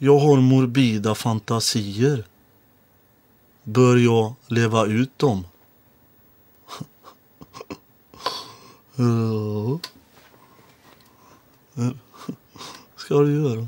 Jag har morbida fantasier. Bör jag leva ut dem? Ja. Ska du göra.